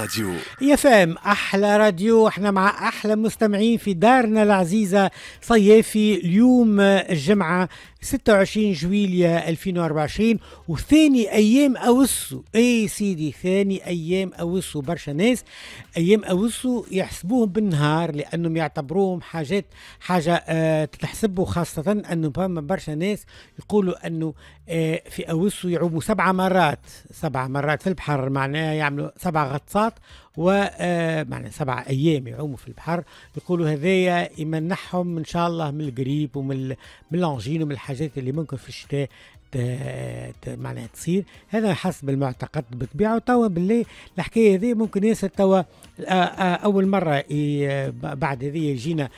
راديو. يا فهم أحلى راديو. إحنا مع أحلى مستمعين في دارنا العزيزة صيافي اليوم الجمعة 26 جويليا 2024 وثاني أيام أوسو. اي سيدي ثاني أيام أوسو. برشا ناس أيام أوسو يحسبوهم بالنهار لأنهم يعتبروهم حاجات حاجة أه تتحسبوا خاصة أنه فما برشا ناس يقولوا أنه في أوسو يعوموا سبع مرات سبع مرات في البحر معناها يعملوا سبع غطسات و آه، سبع أيام يعوموا في البحر. يقولوا هذايا يمنحهم إن شاء الله من القريب ومن من الأنجين ومن الحاجات اللي ممكن في الشتاء معناها تصير. هذا حسب المعتقد بالطبيعة وتوا بالله الحكاية هذه ممكن ياسر توا آه، آه، أول مرة بعد هذه يجينا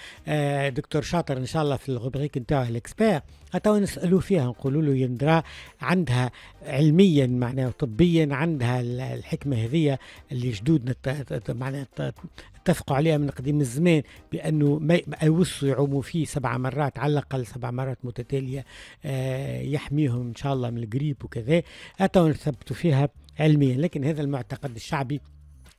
دكتور شاطر إن شاء الله في الغبريك نتاعو الإكسبير. توا نسالوه فيها نقولوا له يندرا عندها علميا معناها طبيا عندها الحكمة هذه اللي جدودنا معناها اتفقوا عليها من قديم الزمان بأنه ما يوصوا يعوموا فيه سبع مرات على الأقل سبع مرات متتالية آه يحميهم إن شاء الله من القريب وكذا. أتوا نثبتوا فيها علميا لكن هذا المعتقد الشعبي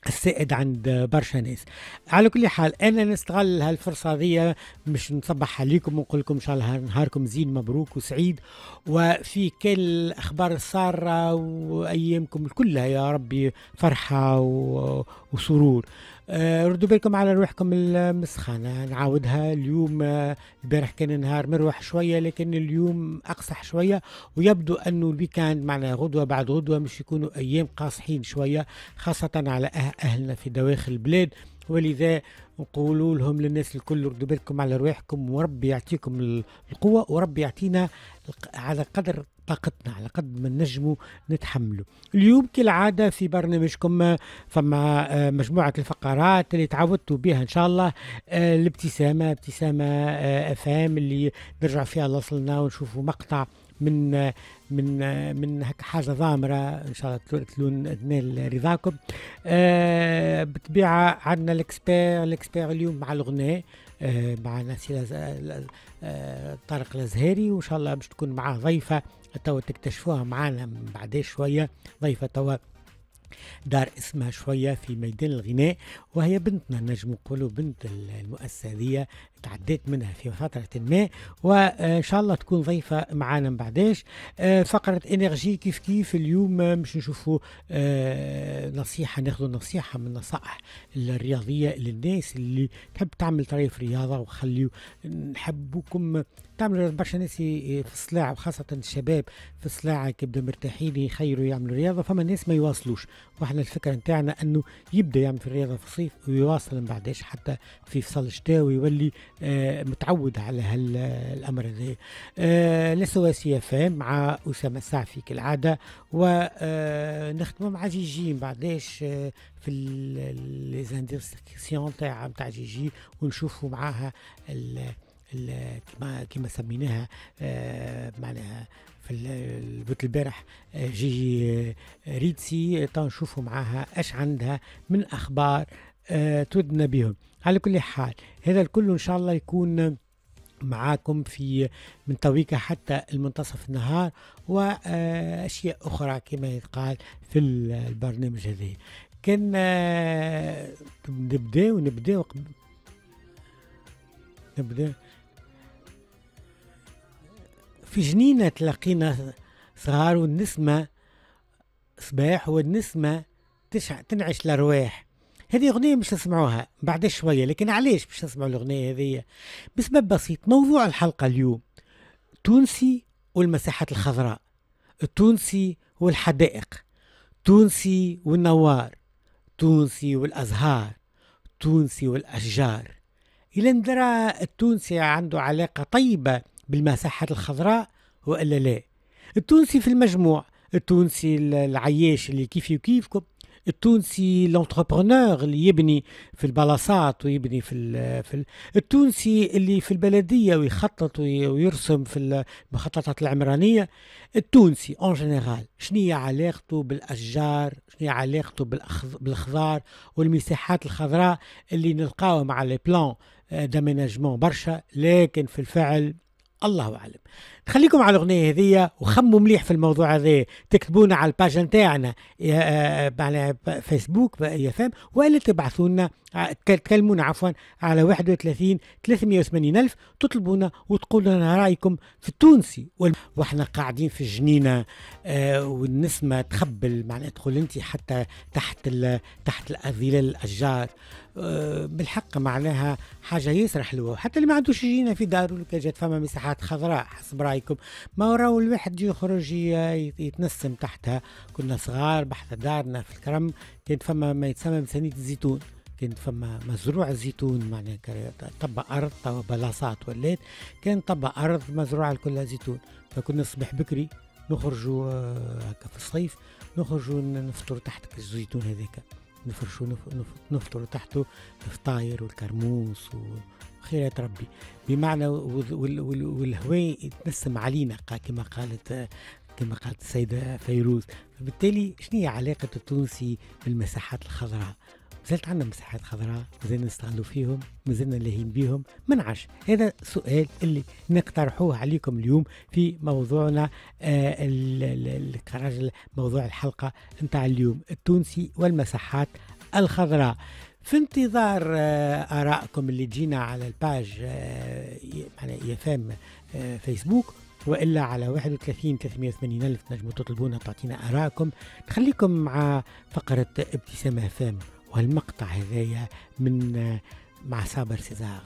السائد عند برشا ناس. على كل حال أنا نستغل هالفرصة هذه مش نصبح عليكم ونقول لكم إن شاء الله نهاركم زين مبروك وسعيد. وفي كل الاخبار السارة وأيامكم كلها يا ربي فرحة وسرور. آه ردوا بالكم على روحكم المسخنة نعاودها اليوم آه البارح كان نهار مروح شوية لكن اليوم أقصح شوية. ويبدو أنه الويكاند معنا غدوة بعد غدوة مش يكونوا أيام قاصحين شوية خاصة على أه-، أهلنا في دواخل البلاد. ولذا نقولوا لهم للناس الكل ردوا بالكم على رواحكم وربي يعطيكم القوة وربي يعطينا على قدر طاقتنا على قد ما نجموا نتحملوا. اليوم كالعادة في برنامجكم فما آه، مجموعة الفقرات اللي تعودتوا بها إن شاء الله آه، الابتسامة ابتسامة آه، أفهام اللي نرجع فيها لصلنا ونشوفوا مقطع من من من حاجة ضامرة إن شاء الله تلون تنال رضاكم آه بطبيعة عندنا ال expert ال expert اليوم مع الغناء آه معنا سي آه طارق الأزهري وإن شاء الله باش تكون معاه ضيفة توا تكتشفوها معانا بعد شوية. ضيفة توا دار اسمها شوية في ميدان الغناء وهي بنتنا نجم نقولوا بنت المؤسسة هذه تعديت منها في فترة ما وإن شاء الله تكون ضيفة معانا من بعداش. آه، فقرة énergie كيف كيف اليوم؟ مش نشوفوا آه، نصيحة ناخذ نصيحة من النصائح الرياضية للناس اللي تحب تعمل طريف رياضة وخليو نحبوكم تعملوا برشا ناس في الصلاع وخاصة الشباب في الصلاع كيبدوا مرتاحين يخيروا يعملوا رياضة فما ناس ما يواصلوش. وإحنا الفكرة نتاعنا أنه يبدأ يعمل في الرياضة في الصيف ويواصل من بعداش حتى في فصل الشتاء ويولي آه متعود على هالأمر هذا. آه لسواسية فام مع أسامة السعفي كالعادة ونختموا آه مع جيجي بعداش آه في ليزانديرسكسيون تاع تاع جيجي ونشوفوا معاها كما كما سميناها آه معناها في البوت البارح آه، جيجي آه، ريتسي تنشوفوا معاها اش عندها من أخبار تودنا بهم على كل حال هذا الكل إن شاء الله يكون معاكم في من تويكا حتى المنتصف النهار واشياء أخرى كما يقال في البرنامج هذا كان نبدأ ونبدأ نبدأ. في جنينة تلاقينا صغار والنسمة صباح والنسمة تشع تنعش الأرواح. هذه أغنية مش تسمعوها بعد شوية لكن علاش مش تسمعوا الأغنية هذه؟ بسبب بسيط موضوع الحلقة اليوم. تونسي والمساحات الخضراء التونسي والحدائق تونسي والنوار تونسي والأزهار تونسي والأشجار. يا ندرى التونسي عنده علاقة طيبة بالمساحات الخضراء وإلا لا. التونسي في المجموع التونسي العياش اللي كيفي وكيفكم التونسي l'entrepreneur اللي يبني في البلاصات ويبني في ال في ال التونسي اللي في البلدية ويخطط ويرسم في المخططات العمرانية. التونسي en général شنو علاقته بالأشجار؟ شنو علاقته بالخضار؟ والمساحات الخضراء اللي نلقاوها مع les plans d'aménagement برشا. لكن في الفعل الله أعلم. خليكم على الأغنية هذيا وخموا مليح في الموضوع هذا. تكتبونا على ال page نتاعنا على فيسبوك يا فهم وإلا تبعثوا لنا تكلمونا عفوا على 31 380 ألف تطلبونا وتقولوا لنا رأيكم في التونسي. وإحنا قاعدين في الجنينة آه والنسمة تخبل معناها تقول انت حتى تحت تحت ظلال الأشجار. آه بالحق معناها حاجة ياسر حلوة. حتى اللي ما عندوش جنينة في داره جات فما مساحات خضراء حسب رأيكم؟ ما وراو الواحد يخرج يتنسم تحتها. كنا صغار بحث دارنا في الكرم كانت فما ما يتسمى بسنية الزيتون. كانت فما مزروع زيتون معناها طب أرض توا بلاصات ولات. كان طب أرض مزروعه كلها زيتون. فكنا الصبح بكري نخرجوا آه، هكا في الصيف نخرجوا نفطروا تحت الزيتون هذاك. نفرشوا نفطروا تحته الفطاير والكرموس وخيرات ربي. بمعنى والهواء يتنسم علينا كما قالت كما قالت السيدة فيروز. فبالتالي شنو هي علاقة التونسي بالمساحات الخضراء؟ زالت عندنا مساحات خضراء مازلنا نستغلوا فيهم مازلنا لاهين بيهم منعش هذا سؤال اللي نقترحوه عليكم اليوم في موضوعنا آه موضوع الحلقة نتاع اليوم التونسي والمساحات الخضراء. في انتظار آه آرائكم اللي تجينا على الباج آه يفهم آه فيسبوك وإلا على 31 380 ألف نجموا تطلبونا تعطينا ارائكم نخليكم مع فقرة ابتسامة فام والمقطع هذايا من مع صابر سيزار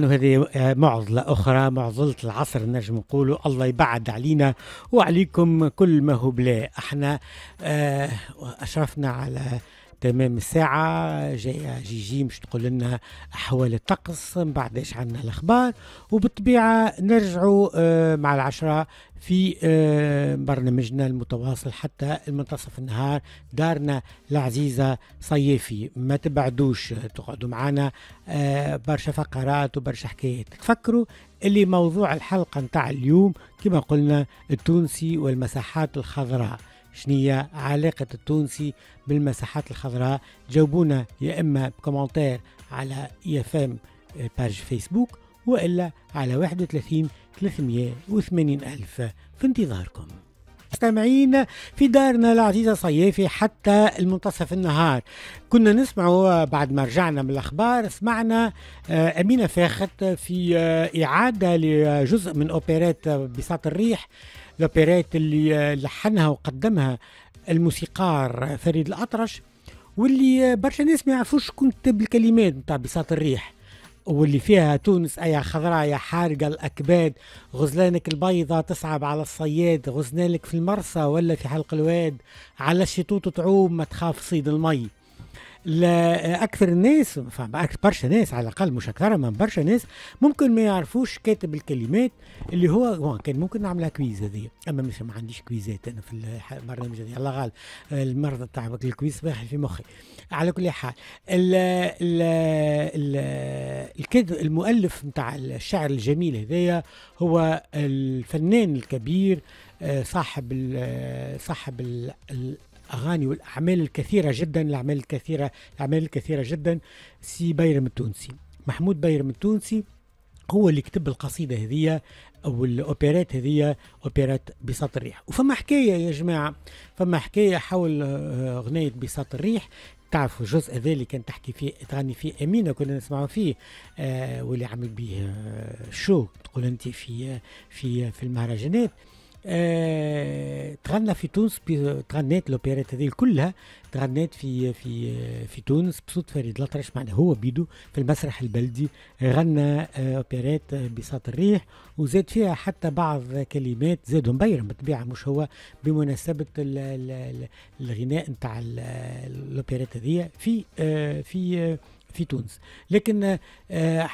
هذه معضلة أخرى معضلة العصر نجم نقولوا الله يبعد علينا وعليكم كل ما هو بلا إحنا أشرفنا على تمام. الساعة جاية جيجي مش تقول لنا أحوال الطقس من بعد إيش عنا الأخبار؟ وبالطبيعة نرجعوا آه مع العشرة في آه برنامجنا المتواصل حتى المنتصف النهار دارنا العزيزة صيفي. ما تبعدوش تقعدوا معنا آه برشا فقرات وبرشا حكايات. تفكروا اللي موضوع الحلقة نتاع اليوم كما قلنا التونسي والمساحات الخضراء. شنية علاقة التونسي بالمساحات الخضراء. جاوبونا يا إما ب commentaire على إفام page فيسبوك وإلا على 31 380 ألف في انتظاركم. مستمعين في دارنا العزيزة صيافي حتى المنتصف النهار. كنا نسمع بعد ما رجعنا من الأخبار سمعنا أمينة فاخت في إعادة لجزء من أوبريت بساط الريح. الأوبرات اللي لحنها وقدمها الموسيقار فريد الأطرش واللي برشا ناس ما يعرفوش كتب الكلمات نتاع بساط الريح واللي فيها تونس أي خضراء يا حارقة الأكباد غزلانك البيضة تصعب على الصياد غزنالك في المرسى ولا في حلق الواد على الشطوط تعوم ما تخاف صيد المي. أكثر الناس برشا ناس على الأقل مش أكثر من برشا ناس ممكن ما يعرفوش كاتب الكلمات اللي هو كان ممكن نعملها quiz هذه. أما مش ما عنديش quiz ات أنا في البرنامج هذا الله غالب المرضى تاع ال quiz باخي في مخي. على كل حال ال ال ال المؤلف نتاع الشعر الجميل هذايا هو الفنان الكبير آه، صاحب صاحب الأغاني والأعمال الكثيرة جدا الأعمال الكثيرة الأعمال الكثيرة جدا. سي بيرم التونسي. محمود بيرم التونسي هو اللي كتب القصيدة هذه أو الاوبريت هذه اوبريت بساط الريح. وفما حكاية يا جماعة فما حكاية حول آه، أغنية بساط الريح. تعرفوا الجزء هذا اللي كان تحكي فيه تغني فيه أمينة كنا نسمعوا فيه آه واللي عمل به آه شو تقول أنت في في في المهرجانات. آه تغنى في تونس تغنيت الاوبريت هذه كلها. تغنيت في في في تونس بصوت فريد الأطرش معناه هو بيدو في المسرح البلدي. غنى آه اوبيرات بساط الريح وزاد فيها حتى بعض كلمات زادهم بيرم بالطبيعه مش هو بمناسبة الغناء نتاع الاوبيرات هذه في آه في في تونس. لكن آه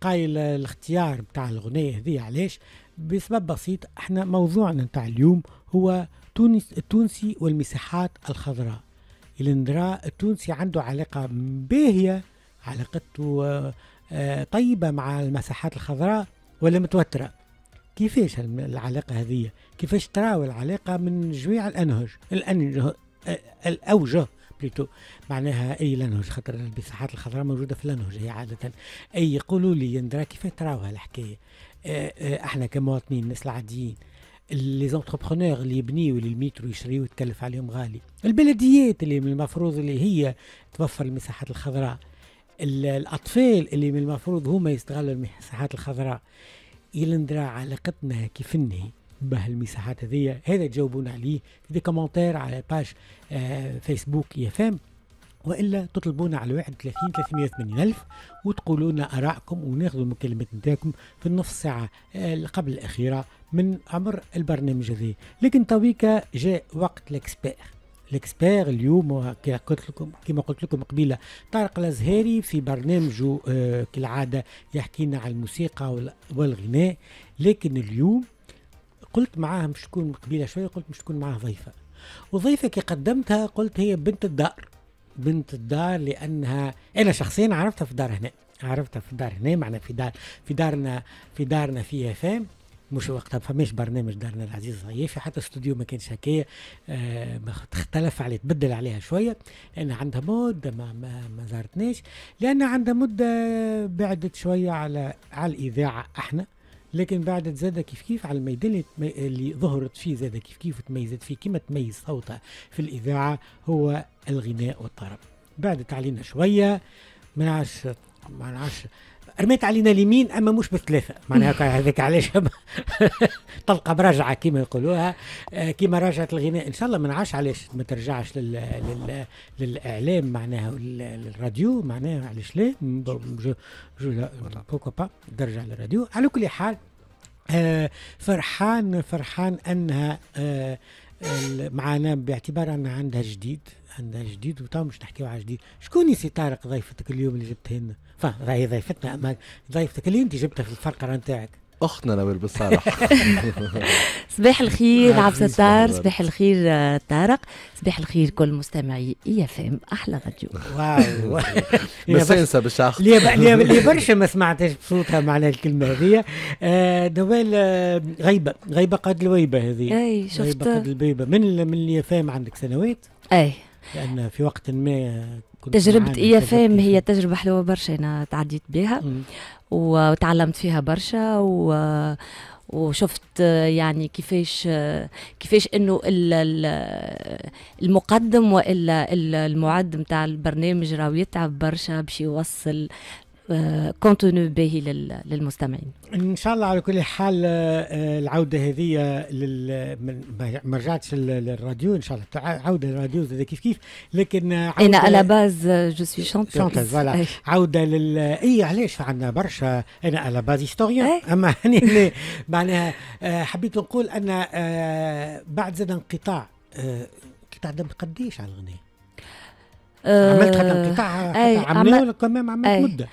قايل الاختيار بتاع الأغنية هذه علاش؟ بسبب بسيط إحنا موضوعنا نتاع اليوم هو تونس التونسي والمساحات الخضراء. اللي التونسي عنده علاقة باهية علاقته آه، طيبة مع المساحات الخضراء ولا متوترة؟ كيفاش العلاقة هذه كيفاش تراو العلاقة من جميع الأنهج؟ الأنهج آه، الأوجه plutôt معناها أي الانهج خاطر المساحات الخضراء موجودة في الأنهج هي عادة. أي يقولوا لي يا ندرا كيف تراوها الحكاية؟ إحنا كمواطنين الناس العاديين les entrepreneurs اللي يبنيوا اللي المترو يشريوا ويتكلف عليهم غالي. البلديات اللي من المفروض اللي هي توفر المساحات الخضراء الأطفال اللي من المفروض هما يستغلوا المساحات الخضراء يلندرا علاقتنا كيف نهي بهالمساحات هذيا. هذا تجاوبونا عليه في des commentaires على page آه فيسبوك IFM وإلا تطلبونا على 31 380 ألف وتقولوا آرائكم وناخذ المكالمات نتاعكم في النصف ساعة آه قبل الأخيرة من عمر البرنامج هذا. لكن تويكا جاء وقت ال expert ال expert اليوم قلت لكم كما قلت لكم قبيلة طارق الأزهري في برنامجه آه كالعادة يحكي لنا على الموسيقى والغناء. لكن اليوم قلت معاه مش تكون قبيلة شوية قلت مش تكون معاه ضيفة. وضيفة كي قدمتها قلت هي بنت الدار. بنت الدار لأنها أنا شخصيا عرفتها في دار هنا عرفتها في دار هنا معنا في دار في دارنا في دارنا في فام مش وقتها فماش برنامج دارنا العزيز صيفي حتى استوديو ما كانش هكايا آه اختلف عليه تبدل عليها شوية. لأن عندها مده ما ما, ما زارتناش لأن عندها مدة بعدت شوية على على الإذاعة أحنا. لكن بعد زاد كيف كيف على الميدان اللي ظهرت فيه زاد كيف كيف وتميزت فيه كما تميز صوتها في الإذاعة هو الغناء والطرب. بعدت علينا شوية ما نعرفش ما نعرفش رميت علينا اليمين أما مش بالثلاثه معناها هذاك علاش طلقه برجعه كما يقولوها. آه، كما رجعت الغناء. إن شاء الله ما نعرفش علاش ما ترجعش لل... لل... للإعلام معناها للراديو معناها علاش لا؟ je je pourquoi pas ترجع للراديو على كل حال آه فرحان فرحان أنها آه معنا باعتبار انها عندها جديد عندها جديد وتو مش نحكيو على جديد. شكون سي طارق ضيفتك اليوم اللي جبتها لنا فهي ضيفتنا أما ضيفتك اللي أنت جبتها في الفرقة نتاعك. أختنا نوال بالصالح صباح الخير عبد الستار. صباح الخير طارق. صباح الخير كل مستمعي IFM أحلى راديو. واو. بس انسى بالشخص. اللي برشا ما سمعتش بصوتها معنى الكلمة هذه آه نوال آه غيبة. غيبة قد الويبة هذه أي شفت؟ غيبه قد البيبة. من من اللي فاهم عندك سنوات؟ أي. لأن في وقت ما تجربة إيا فام هي تجربة حلوة برشا أنا تعديت بها. وتعلمت فيها برشا و وشفت يعني كيفاش كيفاش إنه المقدم وإلا المعد نتاع البرنامج راهو يتعب برشا باش يوصل contenu باهي للمستمعين. إن شاء الله على كل حال آه، العودة هذه ما رجعتش للراديو إن شاء الله عودة للراديو زي كيف كيف؟ لكن أنا à la base je suis chanteuse voilà. عودة لل إي علاش؟ عندنا برشا. أنا à la base historienne أما يعني معناها آه، حبيت نقول أن آه، بعد زاد انقطاع انقطاع قديش على الغناء عملت حتى انقطاع عملنا كمان عملت مدة؟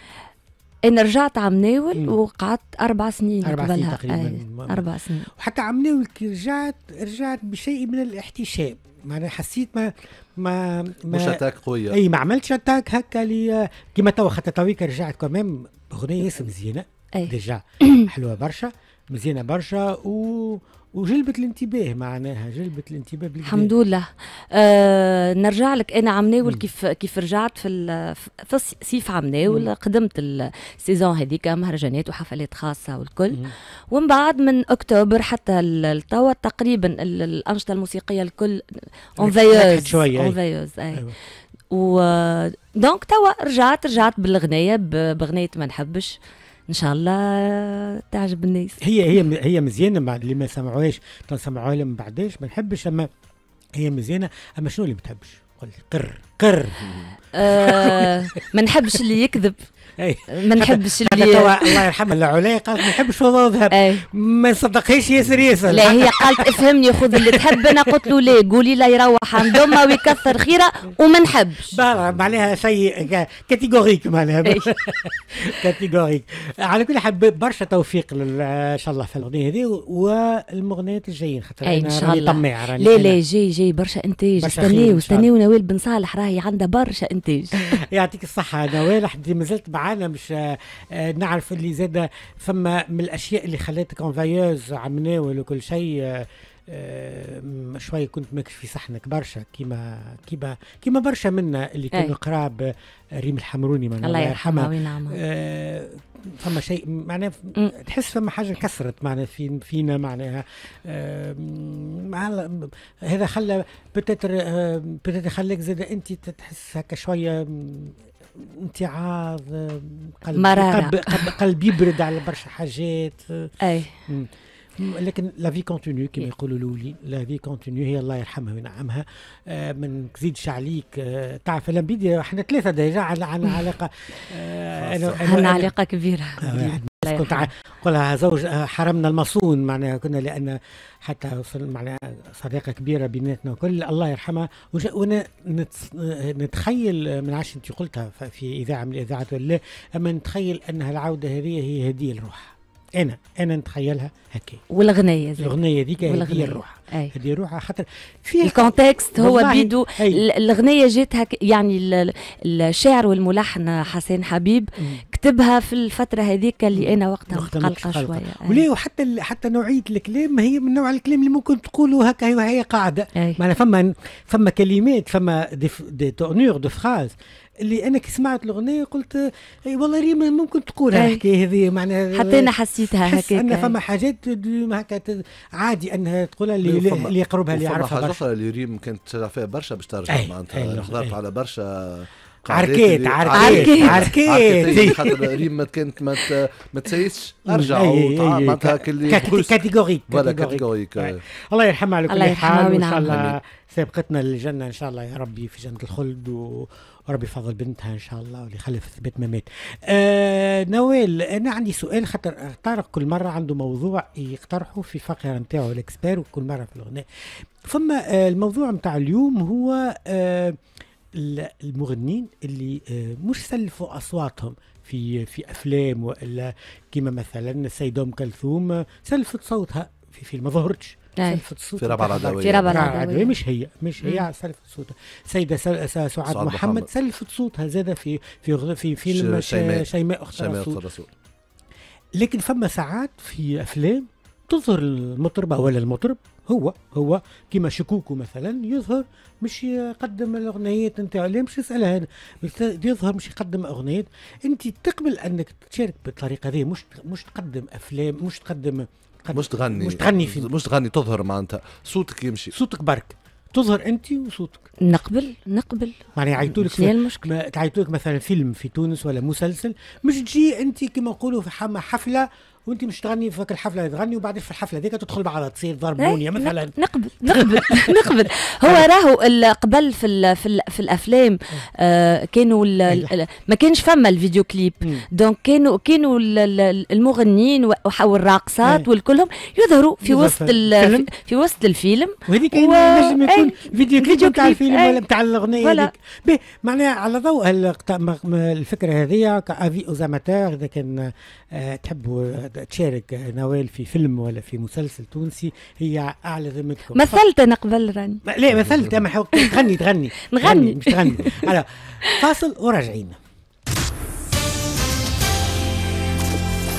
أنا رجعت عم ناول وقعدت أربع سنين أربع سنين تقريبا. أربع سنين. وحتى عم ناول كي رجعت رجعت بشيء من الاحتشام. معناها حسيت ما ما, ما مش attaque قوية. أي ما عملتش attaque هكا لي. كيما توا خاطر تويك رجعت كمان. أغنية اسم مزيانه déjà حلوة برشا. مزيانه برشا و وجلبت الانتباه معناها جلبت الانتباه بالجديد. الحمد لله. آه نرجع لك. أنا عم ناول كيف كيف رجعت في في الصيف عم ناول قدمت ال saison هذيك مهرجانات وحفلات خاصة والكل. ومن بعد من أكتوبر حتى التوا تقريبا الأنشطة الموسيقية الكل en veilleuse en veilleuse أي. و donc توا رجعت رجعت بالأغنية بأغنية ما نحبش. إن شاء الله تعجب الناس. هي هي هي مزيانة اللي ما سمعوهاش. تنسمعوها ما بعداش ما نحبش أما هي مزيانة. أما شنو اللي ما تحبش؟ قل قر قر. آه ما نحبش اللي يكذب. ما نحبش اللي الله يرحمها العلاء قالت ما نحبش وضع ذهب. ما نصدقهاش ياسر ياسر. لا هي قالت افهمني خذ اللي تحب أنا قلت له لا قولي لا يروح عند امه ويكثر خيره وما نحبش. معناها شيء catégorique معناها. catégorique. على كل حال برشا توفيق إن شاء الله في الأغنية هذه والأغنيات الجايين خاطر أنا إن شاء الله. طماع لا لا جاي جاي برشا إنتاج. استناو استناو نوال بن صالح راهي عندها برشا إنتاج. يعطيك الصحة نوال ما زلت معانا مش آه، نعرف اللي زاد فما من الأشياء اللي خلاتك en veilleuse عم ناول وكل شيء آه، آه، شوية كنت ماكش في صحنك برشا كيما كيما كيما برشا منا اللي كانوا قراب ريم الحمروني من الله يرحمها وينعمها آه فما شيء معناه تحس فما حاجة كسرت معناها في فينا معناها. آه هذا خلى peut-être آه peut-être خلاك زاد أنت تحس هكا شوية امتعاض قلب مرارة. قلب, قلب يبرد على برشا حاجات. أي. لكن la vie continue كما يقولوا الأولين. la vie continue هي الله يرحمها وينعمها. آه من نزيدش عليك. آه تعرف إحنا ثلاثة ديجا على علاقه آه أنا أنا علاقة كبيرة. آه كنت قولها زوج آه، حرمنا المصون معناها كنا لأن حتى معناها صداقه كبيرة بيناتنا وكل الله يرحمها. وأنا نتخيل من عاش أنت قلتها في إذاعة من الإذاعات ولا أما نتخيل أنها العودة هذه هي هدية لروحها أنا أنا نتخيلها هكا والاغنيه زي. الاغنيه ديك هذه الروح هذه الروح خاطر فيها ال contexte هو بيدو. الاغنيه جات يعني الشاعر والملحن حسين حبيب م. كتبها في الفترة هذيك اللي أنا وقتها متقلقة شوية. وليه وحتى حتى نوعية الكلام هي من نوع الكلام اللي ممكن تقولوا هكا هي قاعدة. معناها فما فما كلمات فما des, des tournures de phrases اللي أنا كي سمعت الأغنية قلت إي والله ريما ممكن تقولها. الحكاية هذه معناها حتى أنا حسيتها هكاك. ان فما حاجات هكا عادي أنها تقولها اللي, اللي يقربها اللي يعرفها حاجة أخرى اللي ريم كانت تشجع فيها برشا باش ترجع معناتها حضرت على برشا عركيت عركيت عركيت خاطر ريم ما كانت ما ما تسيسش ارجع معناتها catégorique ولا catégorique الله يرحمها على كل حال وان شاء الله سابقتنا للجنه ان شاء الله يا ربي في جنه الخلد و وربي يفضل بنتها ان شاء الله واللي خلف ثبت ما مات آه نوال أنا عندي سؤال خاطر طارق كل مره عنده موضوع يقترحه في الفقره نتاعو ال expert وكل مره في الاغنيه فما آه الموضوع نتاع اليوم هو آه المغنين اللي آه مش سلفوا أصواتهم في في أفلام وإلا كما مثلا السيده ام كلثوم سلفت صوتها في فيلم ما ظهرتش سلفت صوت في رابعة العدوية في رابعة العدوية مش هي مش هي سلفت صوتها. سيدة سعاد محمد, محمد. سلفت صوتها زاد في في في فيلم شيماء. شيماء أخت الرسول. لكن فما ساعات في أفلام تظهر المطربة ولا المطرب هو هو كيما شكوكو مثلا يظهر مش يقدم الاغنيات نتاعو لا مش يسألها يظهر مش يقدم اغنيات أنت تقبل أنك تشارك بالطريقة هذه مش مش تقدم أفلام مش تقدم مش تغني. مش تغني فيلم. مش تغني تظهر معناتها. صوتك يمشي. صوتك برك. تظهر أنت وصوتك. نقبل نقبل. يعني يعيطوا لك المشكلة. تعيطوا لك مثلا فيلم في تونس ولا مسلسل مش تجي أنت كما نقولوا في حفلة وأنت مش تغني في الحفلة تغني وبعدين في الحفلة ذيك تدخل بعضها تصير ضرب بونيه مثلا. نقبل نقبل نقبل. هو راهو قبل في ال في, ال في الأفلام آه كانوا ما كانش فما الفيديو كليب. donc كانوا كانوا المغنيين والراقصات والكلهم يظهروا في وسط في وسط الفيلم. وهذيك و... نجم يكون فيديو كليب نتاع الفيلم ولا نتاع الأغنية هذيك. معناها على ضوء الفكرة هذه كـ avis aux amateurs إذا كان آه تحبوا تشارك نوال في فيلم ولا في مسلسل تونسي هي أعلى ذمتكم. مثلت أنا قبل راني لا مثلت أما تغني تغني. نغني. مش تغني. فاصل وراجعين.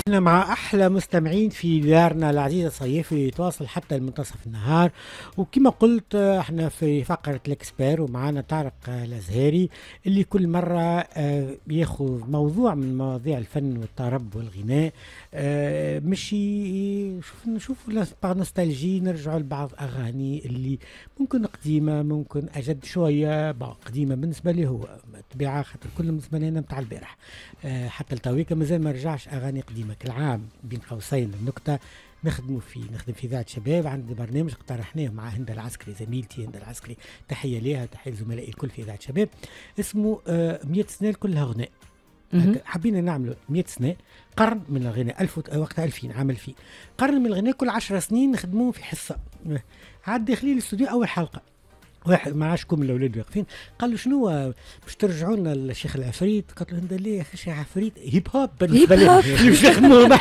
إحنا مع أحلى مستمعين في دارنا العزيزة صيفي يتواصل حتى المنتصف النهار. وكما قلت إحنا في فقرة ال expert ومعنا طارق الأزهري اللي كل مرة آه، بياخذ موضوع من مواضيع الفن والطرب والغناء. آه، مش شوف نشوف par nostalgie نرجعوا لبعض أغاني اللي ممكن قديمة ممكن أجد شوية. قديمة بالنسبة لي هو طبيعه خاطر كل بالنسبة لنا نتاع البارح. آه، حتى التويكا مازال ما رجعش أغاني قديمة. كل عام بين قوسين النكته نخدموا فيه نخدم في ذات شباب عندي برنامج اقترحناه مع هند العسكري زميلتي هند العسكري. تحية ليها تحية لزملائي الكل في ذات شباب. اسمه 100 آه، سنة كلها غناء حبينا نعملوا 100 سنة قرن من الغناء ألف وقتها 2000 عام 2000 قرن من الغناء كل 10 سنين نخدموه في حصة. عاد داخلين الاستوديو أول حلقة. واحد ما عادش كم الأولاد واقفين. قال له شنو باش ترجعوا لنا الشيخ العفريت؟ قال له انت ليه يا أخي شيخ عفريت؟ hip hop. بالنسبة لي. باش نخدموا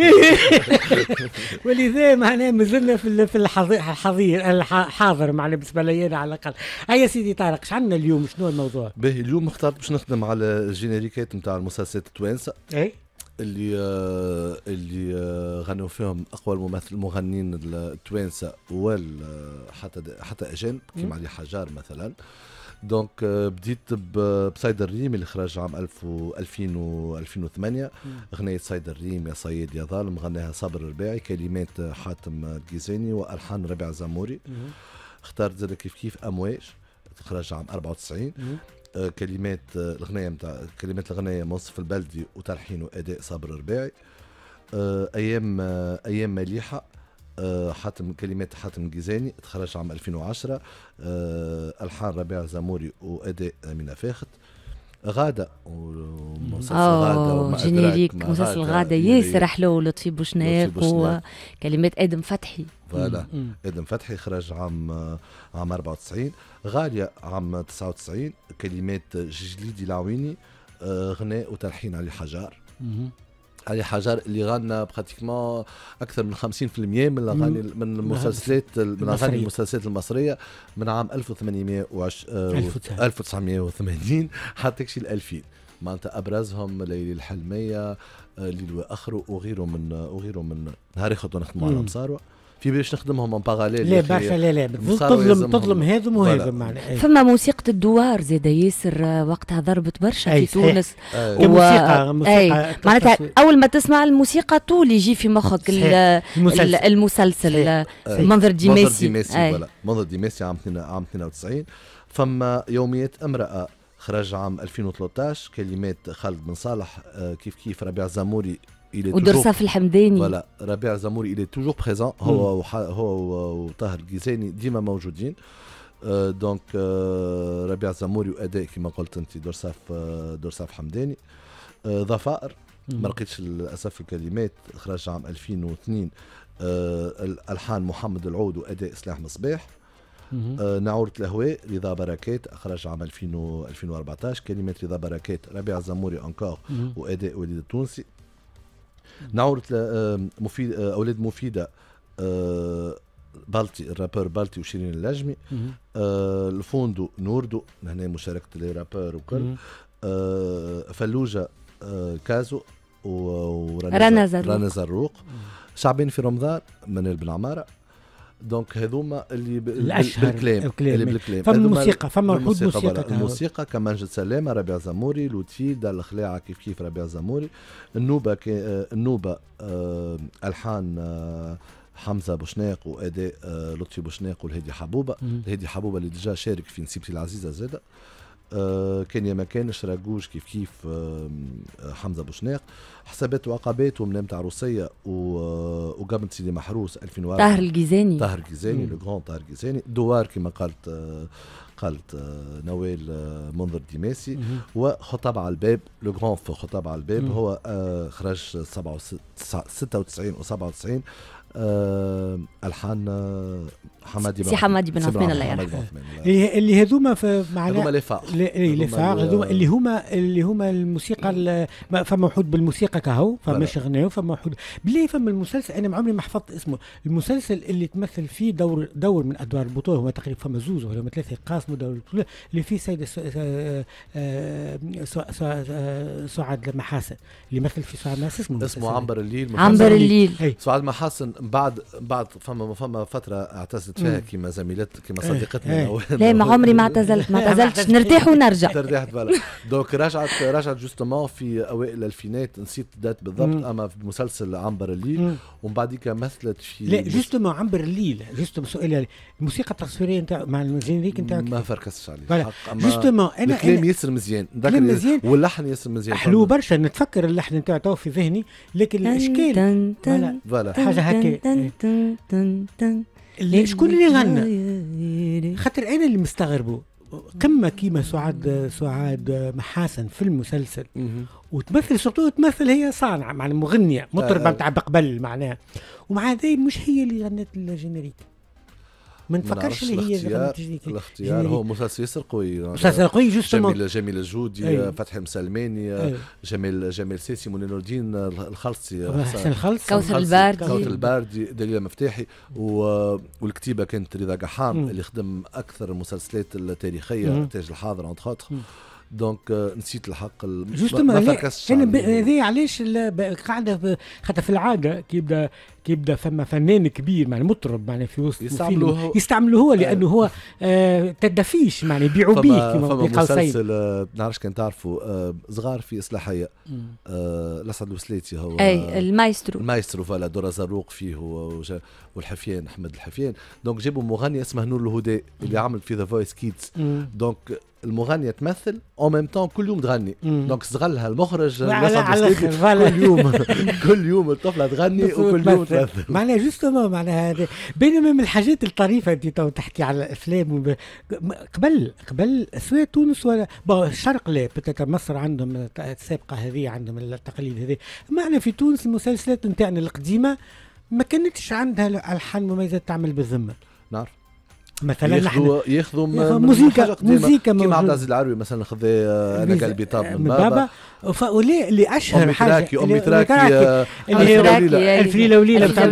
ولذا معناه مازلنا في في الحظير الحاضر معناه بالنسبة لي أنا على الأقل. هيا سيدي طارق إيش عندنا اليوم؟ شنو الموضوع؟ باهي اليوم اخترت باش نخدم على ال génériques نتاع المسلسلات التوانسة. إي. اللي آه اللي آه غنوا فيهم أقوى الممثل المغنيين التوانسة وال حتى حتى أجانب كيما علي حجار مثلا. donc آه بديت بصيد الريم اللي خرج عام 2000 و 2008 أغنية صيد الريم يا صيد يا ظالم غناها صابر الرباعي كلمات حاتم الجيزاني وألحان ربيع زموري. اختارت زاد كيف كيف أمواج خرج عام 94 آه كلمات آه الأغنية نتاع كلمات الأغنية منصف البلدي وتلحين وأداء صابر الرباعي آه أيام آه أيام مليحة. آه حاتم كلمات حاتم الجيزاني تخرج عام 2010 آه ألحان ربيع زموري وأداء أمينة فاخت. غادة ومسلسل غادة وما générique مسلسل غادة ياسر حلو لطفي بوشناق وكلمات آدم فتحي. voilà. آدم فتحي خرج عام عام 94 غالية عام 99 كلمات جليدي العويني آه، غناء وتلحين علي حجار. علي حجار اللي غنى pratiquement أكثر من 50% من الأغاني من المسلسلات من اغاني المسلسلات المصرية من عام 1820 1980 حتى كشي 2000 معناتها أبرزهم ليالي الحلمية آه، ليلو وآخرو وغيره من وغيره من نهار ياخذ نخدموا على مصاروه في باش نخدمهم en parallèle لا برشا لا لا تظلم تظلم هذم وهذم معناها. فما موسيقى الدوار زاد ياسر وقتها ضربت برشا في تونس. و... موسيقى موسيقى معناتها أول ما تسمع الموسيقى طول يجي في مخك المسلسل, المسلسل. منظر ديماسي منظر منظر ديماسي عام عام 92 فما يوميات امرأة خرج عام 2013 كلمات خالد بن صالح آه، كيف كيف ربيع زاموري ودرصاف الحمداني. voilà ربيع زموري الي toujours présent هو وح... هو وطاهر الجيزاني ديما موجودين. آه donc آه ربيع زموري واداء كما قلت أنت درصاف آه درصاف حمداني. آه ضفائر ما لقيتش للأسف الكلمات. خرج عام 2002 آه ألحان محمد العود وأداء سلاح مصباح. آه نعورة الهواء رضا بركات. اخرج عام 2000 2014 كلمات رضا بركات. ربيع زموري encore وأداء وليد التونسي. نعورة مفيد آه، أولاد مفيدة آه، بالتي الرابر بالتي وشيرين اللجمي آه الفوندو نوردو هنا مشاركة لي رابر وكل فلوجة آه كازو ورنا زروق. رنا زروق. شعبين في رمضان منال بن عمارة. دونك هذوما اللي الأشهر بالكلام اللي بالكلام. فما الموسيقى فما وحود موسيقى الموسيقى كمانجد سلامه ربيع زموري لوتفي دار الخلاعة كيف كيف ربيع زموري. النوبة آه، النوبة آه ألحان آه حمزة بوشناق وأداء لطفي بوشناق والهادي حبوبة. الهادي حبوبة اللي ديجا شارك في نسيبتي العزيزة زادة. كان يا ما كانش راجوج كيف كيف آه حمزة بوشناق حسابات وعقبات ومنام تاع روسيه وقبل سيدي محروس 2004 طاهر الجيزاني. طاهر الجيزاني لو غران طاهر الجيزاني. دوار كما قالت آه قالت آه نوال آه منظر ديماسي. وخطاب على الباب لو غران في خطاب على الباب. هو آه خرج 96 و 97 آه الحان آه، حمادي سي حمادي بن عثمان الله يرحمه. اللي هذوما معناها هذوما لي فاغ لي فاغ هذوما اللي هما اللي هما الموسيقى فما وحود بالموسيقى كهو فما شغناو فما وحود بالله فما المسلسل أنا عمري ما حفظت اسمه. المسلسل اللي تمثل فيه دور دور من أدوار البطولة هو تقريبا فما زوز ولا ثلاثة يقاسموا دور البطولة اللي فيه سيدة سعاد محاسن اللي مثل في سعاد محاسن. اسمه اسمه عنبر الليل. عنبر الليل. سعاد محاسن بعد بعد فما فما فترة اعتزلت فيها كما زميلات كما إيه، صديقتنا إيه. لا ما عمري ما اعتزلت ما اعتزلتش. نرتاح ونرجع. ترتاح بلا donc رجعت رجعت justement في أوائل الالفينات نسيت ال date بالضبط أما في مسلسل عنبر الليل. ومن بعديك مثلت في لا justement عنبر الليل. justement سؤال الموسيقى التصويرية نتاع مع ال générique نتاعك ما فركستش عليه. justement أنا الكلام ياسر مزيان. الكلام مزيان. واللحن ياسر مزيان حلو برشا. نتفكر اللحن نتاعو تو في ذهني لكن الاشكال voilà. حاجة هكا شكون اللي غنى؟ خاطر أنا اللي مستغربه. قمه كيما سعاد سعاد محاسن في المسلسل. وتمثل surtout تمثل هي صانعة مع المغنيه مطربة نتاع بقبل معناها. ومع ذلك مش هي اللي غنت ال générique. ما نفكرش اللي هي الاختيار, الاختيار هو مسلسل ياسر قوي مسلسل قوي justement. جميل جميل الجودي أيوه. فتحي مسلماني أيوه. جميل جميل سيسي منى نور الدين الخلصي حسن. الخلصي. كوثر الباردي. كوثر الباردي دليل مفتاحي. والكتيبة كانت رضا قحام اللي خدم أكثر المسلسلات التاريخية تاج الحاضر entre donc نسيت الحق justement أنا هذه علاش قاعدة خاطر في العادة كي يبدا كي يبدأ فما فنان كبير معنى مطرب معنى في وسط يستعملوه. هو يستعملوه هو لأنه هو آه تدفيش معنى يبيعوا به كما فما مسلسل ما نعرفش كان تعرفوا آه صغار في إصلاحية. آه الاسعد الوسليتي هو. أي المايسترو. المايسترو فوالا دورا زروق فيه هو والحفيان أحمد الحفيان. donc جابوا مغني اسمه نور الهدى اللي عمل في The Voice Kids donc المغنية تمثل au même temps كل يوم تغني. donc صغلها المخرج كل يوم كل يوم الطفلة تغني وكل يوم تمثل. معناها justement معناها هذا بينما من الحاجات الطريفة انت تو تحكي على الأفلام قبل قبل سواء تونس ولا الشرق لا بتاتا مصر عندهم السابقة هذه عندهم التقاليد هذه. معنا في تونس المسلسلات نتاعنا القديمة ما كانتش عندها الحان مميزات تعمل بالذمة. نعرف مثلا ياخذوا ياخذوا موسيقى موسيقى كيما عبد العزيز العربي مثلا خذ آه، أنا قلبي طاب من بابا. وليه اللي أشهر حاجة تراكي أمي تراكي اللي هي الفليله وليلة بتاع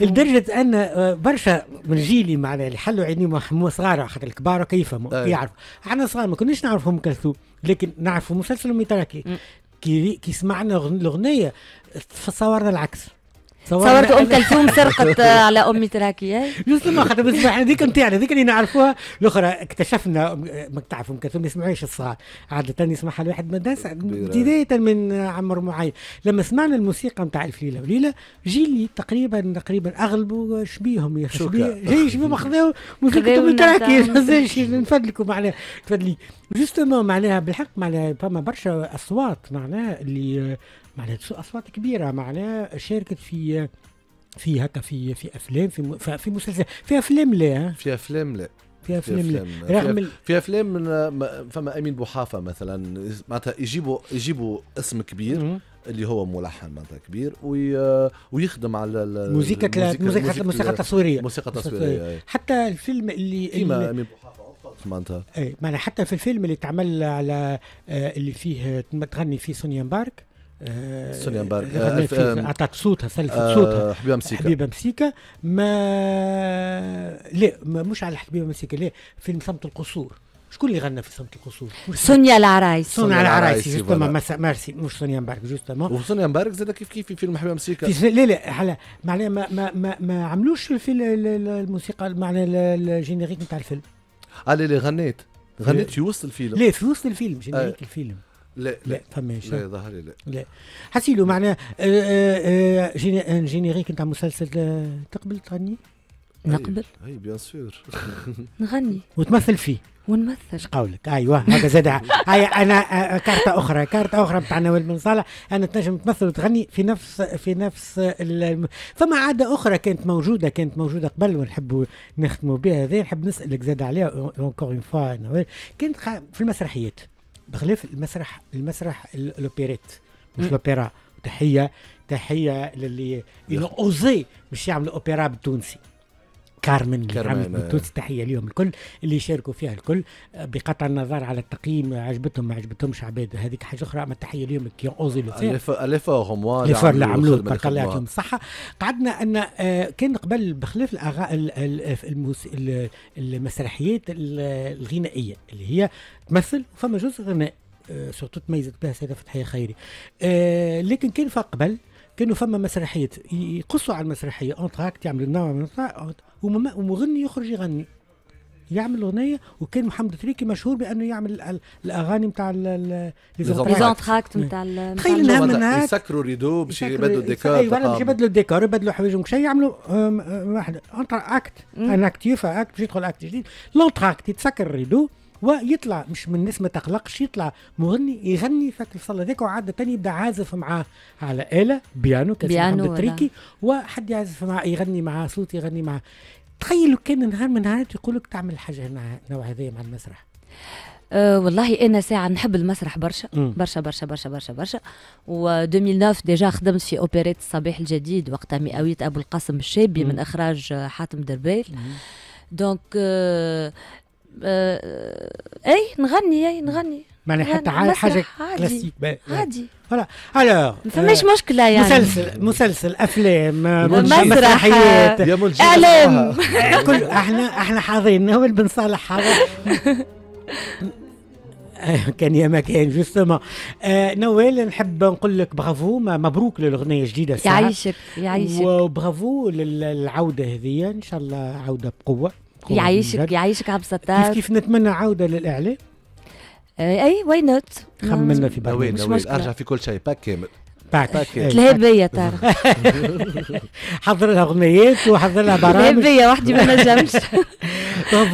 لدرجة أن آه، برشا من جيلي معناها اللي حلوا عينيهم هم صغار خاطر الكبار كيفهموا يعرفوا. أحنا صغار ما كناش نعرفوا ام كلثوم لكن نعرفوا مسلسل أمي تراكي. كي كي سمعنا الأغنية تصورنا العكس. صورت أم كلثوم سرقت على امي تراكي ما خاطر بس هذيك نتاعنا هذيك اللي نعرفوها. الأخرى اكتشفنا ما تعرف أم كلثوم ما يسمعوش الصغار عادة يسمعها الواحد مدرسه بداية من عمر معين. لما سمعنا الموسيقى نتاع ألف ليلة وليلة جيلي تقريبا تقريبا أغلبه شبيهم يا شبيه جاي شبيه خذاو موسيقى أم تراكي نفدلكم معناها تفدلي justement معناها بالحق معناها فما برشا أصوات معناها اللي معناها أصوات كبيرة معناها شاركت في في هكا في في أفلام في في مسلسل في أفلام لا. في أفلام لا. في أفلام لا. رغم في أفلام من فما أمين بوحافة مثلا معناتها يجيبوا يجيبوا اسم كبير اللي هو ملحن معناتها كبير وي ويخدم على الموسيقى الموسيقى الموسيقى التصويريه موسيقى تصويرية حتى الفيلم اللي كيما أمين بوحافة معناتها. أي معناها حتى في الفيلم اللي تعمل على آه، اللي فيه تغني فيه سونيا مبارك سونيا مبارك. اعطت صوتها سلفت صوتها. حبيبة مسيكا. حبيبة مسيكا ما لا ما مش على حبيبة مسيكا لا فيلم صمت القصور. شكون اللي غنى في صمت القصور؟ سونيا العرايس. سونيا العرايس justement merci. مش سونيا مبارك justement وسونيا مبارك زاد كيف كيف في فيلم حبيبة مسيكا؟ لا لا حلا معناها ما ما ما, ما عملوش في الموسيقى معناها ال générique نتاع الفيلم. آه لا غنيت؟ غنيت في وسط الفيلم. لا في وسط الفيلم générique الفيلم. لا لا فماش لا ظهر لا. لا. حسيلو معناه آه، آه، générique نتاع مسلسل آه، تقبل تغني؟ نقبل. أي bien sûr. نغني. وتمثل فيه. ونمثل. قولك. أيوه هذا زاد. هاي أنا كارتة أخرى كارتة أخرى بتاع نوال بن صالح. أنا تنجم تمثل وتغني في نفس في نفس فما عادة أخرى كانت موجودة كانت موجودة قبل ونحبوا نختموا بها هذه. نحب نسألك زاد عليها encore une fois كانت في المسرحيات. بخلاف المسرح المسرح الاوبيريت مش الأوبرا تحية تحية للي osé باش يعملوا أوبرا بالتونسي. كارمن اللي عملت بالتونسي تحية ليهم الكل اللي شاركوا فيها الكل بقطع النظر على التقييم عجبتهم ما عجبتهمش عباد هذيك حاجة أخرى أما تحيه ليهم كي osé le faire هما اللي عملوه الله يعطيهم الصحه قعدنا أن آه، كان قبل بخلاف الأغا... الموس... المسرحيات الغنائية اللي هي تمثل فما جزء غناء surtout تميزت بها سيدة فتحية خيري. آه لكن كان قبل كانوا فما مسرحيات يقصوا على المسرحية. entracte يعملوا نوع من ومغني يخرج يغني. يعمل أغنية وكان محمد تريكي مشهور بأنه يعمل الأغاني نتاع les entractes نتاع تخيل إنها من يسكروا rideau باش يبدلوا الديكور اي باش يبدلوا الديكور يبدلوا حوايجهم شيء يعملوا واحد. acte un acte يفا acte باش يدخل acte جديد. l'entracte يتسكر ال rideau ويطلع مش من الناس ما تقلقش يطلع. مغني يغني فك الصلاة ذيك وعادة يبدأ عازف معاه على آلة بيانو بيانو تريكي. وحد يعزف معاه يغني معاه صوت يغني معاه تخيلوا كان نهار من نهارات يقول لك تعمل حاجة نوع هذايا مع المسرح. أه والله أنا ساعة نحب المسرح برشا. برشا برشا برشا برشا برشا. و 2009 déjà خدمت في اوبريت الصباح الجديد وقتها مئوية أبو القاسم الشابي من إخراج حاتم دربيل. donc أه اي نغني اي نغني معناها حتى حاجة كلاسيك عادي. voilà alors ما فماش مشكلة يعني. مسلسل مسلسل أفلام مسرحيات. إعلام. كل إحنا إحنا حاضرين. نوال بن صالح حاضر. كان يا مكان justement آه نوال نحب نقول لك برافو مبروك للأغنية الجديدة يعيشك يعيشك. وبرافو للعودة هذه. إن شاء الله عودة بقوه, بقوة. يعيشك يعيشك عبد الستار كيف كيف نتمنى عودة للإعلام؟ اي why not خمنا في برنامج. أرجع في كل شيء. pack كامل الهبية ترى حضر لها اغنيات وحضر لها برامج. الهبية وحدي ما نجمش طب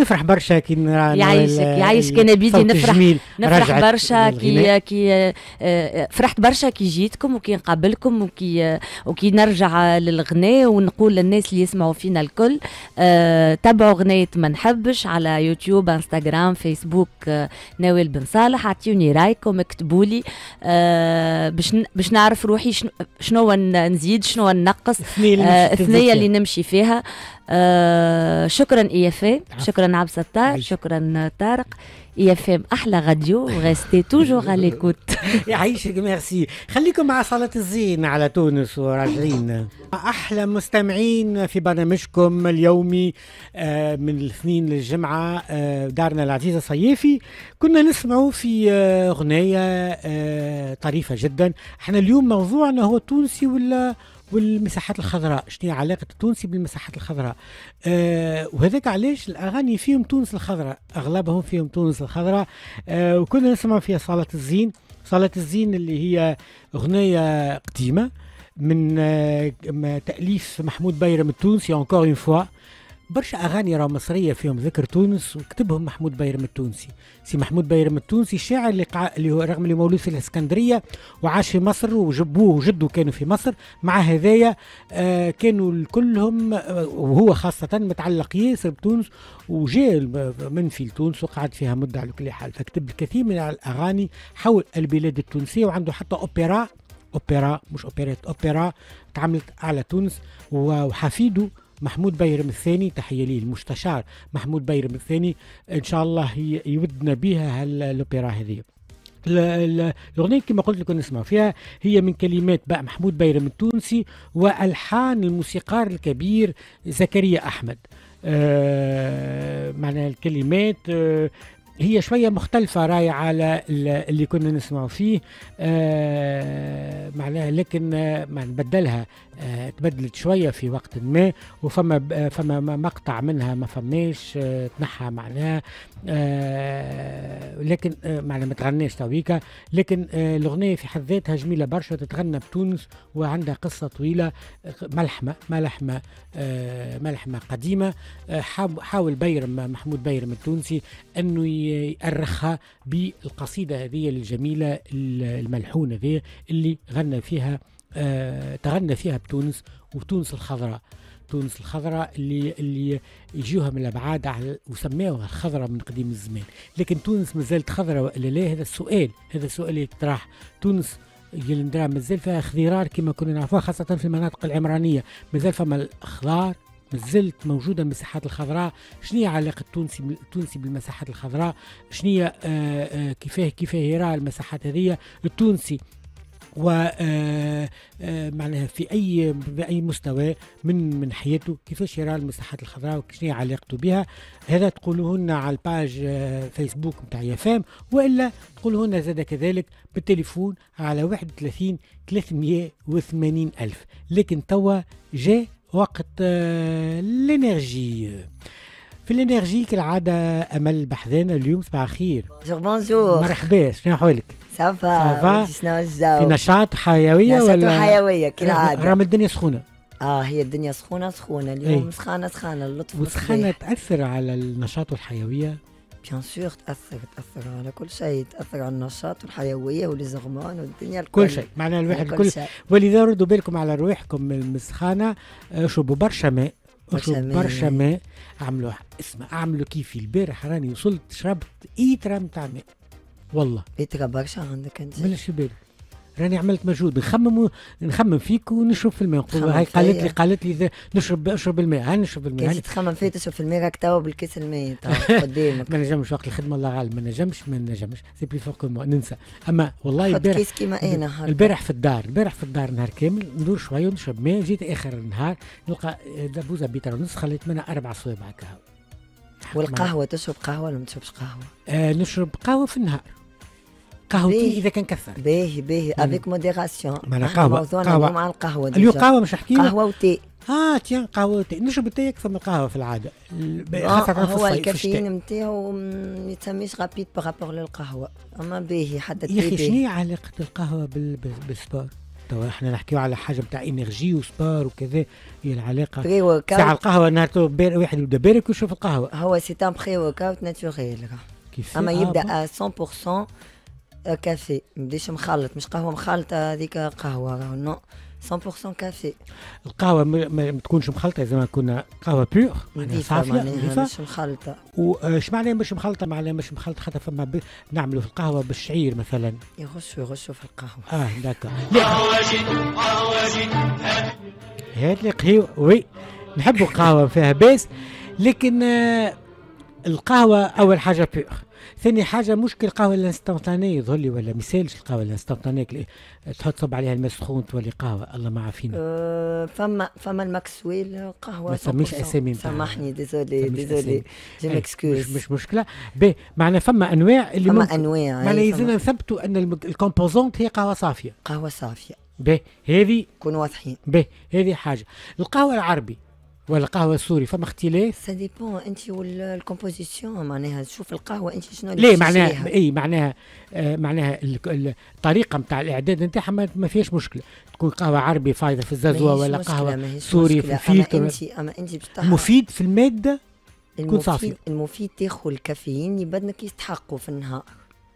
نفرح برشا كي يعيشك يعيشك. أنا بيدي نفرح نفرح برشا كي كي آه، فرحت برشا كي جيتكم وكي نقابلكم وكي وكي نرجع للغناء ونقول للناس اللي يسمعوا فينا الكل تابعوا غنية ما نحبش على يوتيوب إنستغرام فيسبوك نوال بن صالح. أعطيوني رأيكم اكتبوا لي باش باش نعرف روحي شنو نزيد شنو ننقص الثنيه اللي نمشي فيها. آه شكرا IFM شكرا عبد الستار شكرا طارق. IFM أحلى راديو restez toujours à l'écoute يعيشك ميرسي خليكم مع صلاة الزين على تونس وراجعين. أحلى مستمعين في برنامجكم اليومي آه، من الاثنين للجمعة آه، دارنا العزيزة صيافي كنا نسمعوا في آه، أغنية طريفة جدا. إحنا اليوم موضوعنا هو تونسي ولا والمساحات الخضراء شنو هي علاقة التونسي بالمساحات الخضراء؟ آه وهذاك علاش الأغاني فيهم تونس الخضراء أغلبهم فيهم تونس الخضراء. آه وكنا نسمع فيها صالة الزين. صالة الزين اللي هي أغنية قديمة من آه تأليف محمود بيرم التونسي encore une fois برشا أغاني راه مصرية فيهم ذكر تونس وكتبهم محمود بيرم التونسي. سي محمود بيرم التونسي الشاعر اللي, قع... اللي هو رغم اللي مولود في الإسكندرية وعاش في مصر وجبوه وجده كانوا في مصر. مع هذايا آه كانوا كلهم آه وهو خاصة متعلق ياسر بتونس وجاء من في تونس وقعد فيها مدة على كل حال. فكتب الكثير من الأغاني حول البلاد التونسية وعنده حتى أوبرا أوبرا مش أوبريت أوبرا تعملت على تونس وحفيده محمود بيرم الثاني تحية لي المستشار محمود بيرم الثاني. إن شاء الله يودنا بها الأوبرا هذه. الأغنية كما قلت لكم نسمع فيها هي من كلمات بقى محمود بيرم التونسي وألحان الموسيقار الكبير زكريا أحمد. آه معنى الكلمات آه هي شوية مختلفة راي على اللي كنا نسمع فيه. آه معناها لكن آه بدلها آه تبدلت شوية في وقت ما وفما فما مقطع منها ما فماش تنحى معناها. لكن آه معناها ما تغناش تويكا. لكن آه الأغنية في حد ذاتها جميلة برشا تتغنى بتونس وعندها قصة طويلة ملحمة ملحمة آه ملحمة قديمة. آه حاول بيرم محمود بيرم التونسي أنه يأرخها بالقصيدة هذه الجميلة الملحونة ذي اللي غنى فيها آه تغنى فيها بتونس وتونس الخضراء. تونس الخضراء اللي اللي يجوها من الأبعاد على وسماوها الخضراء من قديم الزمان. لكن تونس ما زالت خضراء وإلا لا هذا السؤال. هذا السؤال يطرح تونس يلندرا مازال فيها خضرار كما كنا نعرفوها خاصة في المناطق العمرانية. مازال فما الأخضار مازلت موجودة المساحات الخضراء. شنو هي علاقة التونسي التونسي بالمساحات الخضراء؟ شنو هي آه، آه، كيفاه كيفاه يرى المساحات هذه؟ التونسي و آه، معناها في اي باي مستوى من من حياته كيفاش يرى المساحات الخضراء وشنو علاقته بها هذا تقولوه لنا على ال page Facebook نتاع IFM وإلا تقولوه لنا زاد كذلك بالتليفون على 31 380 ألف. لكن توا جاء وقت ال énergie آه، في ال énergie كالعادة أمل بحذانا اليوم صباح الخير. bonjour مرحبا شنو احوالك؟ ça va شنو الجو؟ في نشاط نشاط ولا؟ حيوية كالعادة. رغم الدنيا سخونة. آه هي الدنيا سخونة سخونة. اليوم؟ سخانه سخانة. اللطف وسخانة تأثر على النشاط والحيويه bien sûr تأثر تأثر على كل شيء. تأثر على النشاط والحيويه والزغمان والدنيا الكل. كل شيء. معناها الواحد كل شيء. ولذا ردوا بالكم على رواحكم من السخانه اشربوا برشا ماء. اشربوا برشا ماء. عملوا اسمع أعملوا كيفي البارح. راني وصلت شربت إيترا نتاع ماء. والله. إيترا برشا عندك أنت؟ بلاش بالك راني عملت مجهود نخمم نخمم فيك ونشرب في الماء. هاي قالت لي قالت لي نشرب أشرب الماء هاي نشرب الماء. كي تخمم فيه تشرب في الماء راك توا بالكيس الماء قدامك. ما نجمش وقت الخدمة الله غالب ما نجمش ما نجمش. c'est plus fort ننسى. أما والله البارح كيس كيما أنا البارح في الدار البارح في الدار نهار كامل ندور شوية ونشرب ماء جيت آخر النهار نلقى دبوزه بيتر ونص خليت منها أربع صوابع كهو والقهوة تشرب قهوة ولا ما تشربش قهوة؟ آه نشرب قهوة في النهار. قهوتي. إذا كان كثر. باهي باهي. avec modération معناها موضوعنا قهوة. اليوم القهوة اليوم. قهوة مش نحكي قهوة و thé. آه تيان قهوة و thé. نشرب ال thé أكثر من القهوة في العادة. ال- آه، خاصة في هو الكافيين نتاعو ما يتسميش rapide par rapport للقهوة. أما باهي حتى يا أخي شنو علاقة القهوة بال... بال... بال sport؟ توا إحنا نحكيو على حاجة بتاع énergie و sport وكذا. هي العلاقة. pre-work ساعة out القهوة نهار واحد يبدأ بارك ويشوف القهوة. هو c'est un pre-workout naturel كيف أما آه، يبدأ bon. à 100% كافي. ما يبداش مخلط مش قهوة مخلطه هذيك قهوة non 100% كافي. القهوة ما, تكونش مخلطه زي ما كنا قهوه pure صافية. مش مخلطه وش معناها مش مخلطه معناها مش مخلطه حتى فما ب... نعملوا في القهوة بالشعير مثلا. يغشوا يغشوا في القهوة. آه d'accord. هاد لي قهوه oui نحبوا القهوة فيها باس لكن آه القهوة أول حاجة pure ثاني حاجة مش كل القهوه ال instantanée يظهر لي ولا مثالش القهوه ال instantanée كلي- تحط صب عليها الماء سخون تولي قهوة. الله ما عافينا أه، فما فما الماكسويل قهوة ما تسميش 100%. أسامي متاع- سامحني désolé désolé. je أي، m'excuse مش, مش مشكلة. ب معناها فما أنواع اللي فما أنواع معناها يلزمنا نثبتوا أن ال composantes هي قهوة صافية. قهوة صافية. ب هذه كونوا واضحين. ب هذه حاجة. القهوة العربي. ولا القهوه السوري فما اختلاف ça dépend انت وال composition معناها شوف القهوة انت شنو اللي ليه باش معناها. إي معناها آه معناها ال- ال- الطريقة نتاع الإعداد نتاعها ما, فيهاش مشكلة تكون قهوة عربي فايضة في الزازوة ولا مشكلة، قهوة سوري في مشكلة. الفيلتر أما انت اما انت مفيد في المادة. المفيد المفيد تاخذ الكافيين اللي بدنك يستحقوا في النهار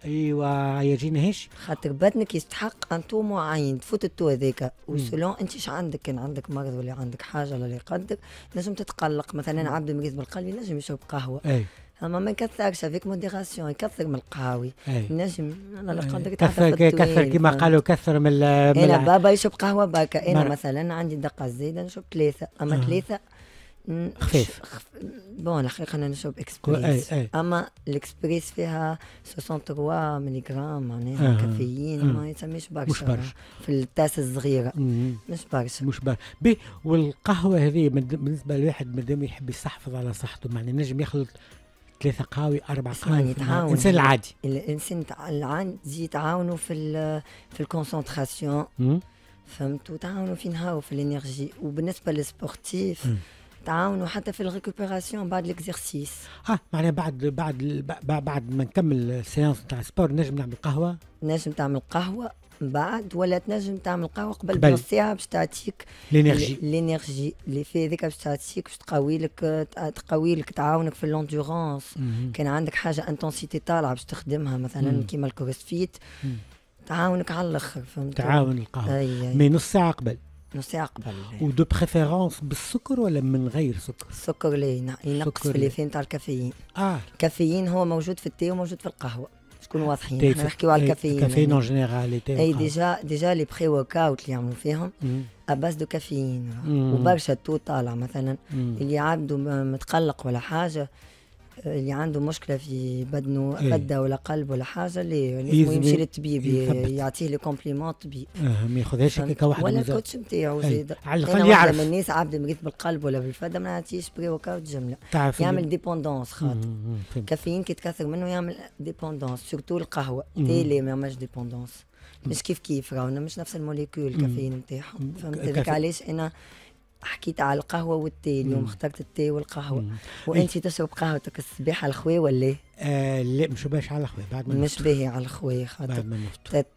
ايوا يجيناهش خاطر بدنك يستحق un taux معين تفوت ال taux هذاك و selon أنت إيش عندك؟ كان عندك مرض ولا عندك حاجة ولا يقدر نجم تتقلق. مثلا عبد مريض بالقلب ينجم يشرب قهوة. أي. أما ما يكثرش avec modération يكثر من القهاوي. نجم لا يقدر كثر كثر كما قالوا كثر من أنا بابا يشرب قهوة باكا. أنا. مثلا عندي دقة زايدة نشرب ثلاثة. أما. ثلاثة خفيف. خف- bon الحقيقة أنا نشرب إكسبريس اي أما الإكسبريس فيها 63 ملي جرام معناها آه. كافيين آه. ما يسميش برشا مش برشا. في ال tasse الصغيرة. مش برشا مش بار بي والقهوة هذه بالنسبة لواحد مادام يحب يستحفظ على صحته معناه نجم ياخذ ثلاثة قهاوي أربع قهاوي. الإنسان العادي الإنسان تاع العادي يتعاونوا في ال في ال concentration. فهمت وتعاونوا في نهار في ال énergie وبالنسبة لل sportif. تعاونوا حتى في ال récupération بعد ال exercice. آه معناها بعد بعد بعد, ما نكمل ال séance نتاع ال sport نجم نعمل قهوة؟ نجم تعمل قهوة بعد ولا تنجم تعمل قهوة قبل. بنص ساعه باش تعطيك ال énergie ال- ال énergie اللي في هذيك باش تعطيك باش تقوي لك تقوي لك تعاونك في l'endurance. كان عندك حاجة intensité طالعة باش تخدمها مثلا. كيما ال CrossFit. تعاونك على الأخر فهمت؟ تعاون أي. mais نص ساعة قبل. نص ساعه قبل و de préférence بالسكر ولا من غير سكر السكر ليه ينقص في. l'effet تاع الكافيين آه الكافيين هو موجود في ال thé وموجود في القهوة تكونوا واضحين إحنا نحكيو على الكافيين الكافيين en. général أي déjà déjà les pre-workout اللي يعملوا فيهم. à base de caféine. وبرشا تو طالع مثلا. اللي عنده متقلق ولا حاجة اللي عنده مشكلة في بدنه إيه. فده ولا قلب ولا حاجة اللي لازم يمشي للطبيب. يعطيه les compléments طبيب آه ما ياخذهاش هكاك واحد ولا. ال coach نتاعو أي. زيد على واحدة يعرف من الناس عبد مريض بالقلب ولا بالفدا ما نعطيش pre-workout جملة تعرف يعمل dépendance خاطر. كافيين كي تكثر منه يعمل dépendance surtout القهوة. thé لا ما يعملش dépendance مش كيف كيف راهو مش نفس ال molécule الكافيين نتاعهم. فهمت علاش أنا حكيت على القهوة وال thé اليوم. اخترت ال thé والقهوة. وانت تشرب قهوتك الصباح على الخوي ولا آه لا مش باش على خويا بعد ما مش. باهي على الخوي خاطر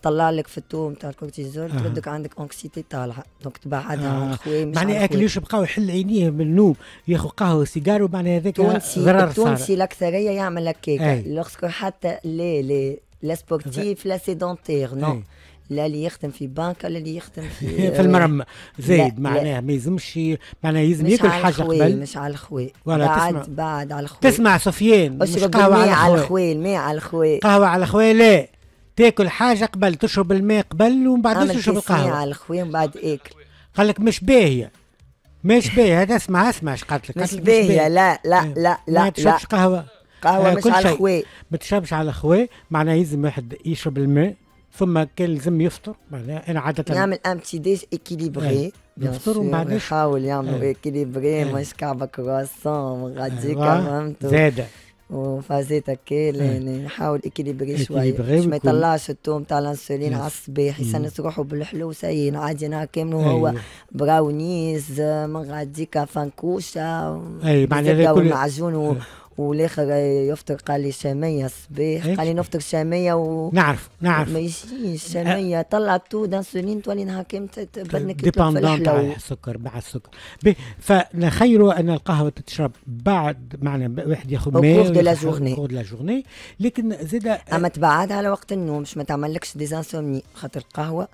تطلع لك في ال taux متاع الكورتيزول آه. تردك عندك anxiété طالعة donc تبعدها آه. الخوي مش معناها على أكل الخوي يشرب قهوة يحل عينيه من النوم ياخذ قهوة وسيجار ومعناها هذاك ضرر التونسي الأكثرية يعمل هكاك. alors que حتى les les لا sportif لا sédentaire non. لا اللي يخدم في بنك ولا اللي يخدم في في المرمى زايد لا، لا. معناها ما يلزمش معناها يلزم ياكل حاجة الخوي قبل. مش على الخوي ولا بعد تسمع. بعد على الخوي تسمع سفيان مش قهوة على الخوي الماء على الخوي قهوة على خويا لا. تاكل حاجة قبل تشرب الماء قبل ومن بعد تشرب القهوة. على الخوي ومن بعد اكل قال لك مش باهية. مش باهية. هذا اسمع اسمع إيش قالت لك. مش باهية لا لا إيه. لا ما لا. لا تشربش قهوة. قهوة آه، مش على. الخوي ما تشربش على خوي معناها يلزم واحد يشرب الماء. ثم كان لازم يفطر معناها أنا عادة يعمل un petit déj équilibré يفطر ومن بعد يحاول يعمل équilibré ما كعبة كرواسون غادي فهمت زاده وفازيت هكا يعني نحاول équilibré شوي باش ما يطلعش ال taux متاع الانسولين نعم. على الصباح يسنس روحه بالحلو c'est عادي نهار كامل وهو أيوة. براونيز من غاديكا فانكوشه أي معناها كل معجون والآخر يفطر قال لي شامية الصباح. قال لي نفطر شامية و نعرف نعرف ما يجيش شامية طلع taux d'insuline تولي نهار كامل بدنك يطلب في dépendant تاع الحلو السكر مع السكر فنخيروا أن القهوة تتشرب بعد معنى ب- واحد ياخذ ماء cours de la journée. cours la journée لكن زاد أما تبعدها على وقت النوم باش ما تعملكش des insomnies خاطر القهوة.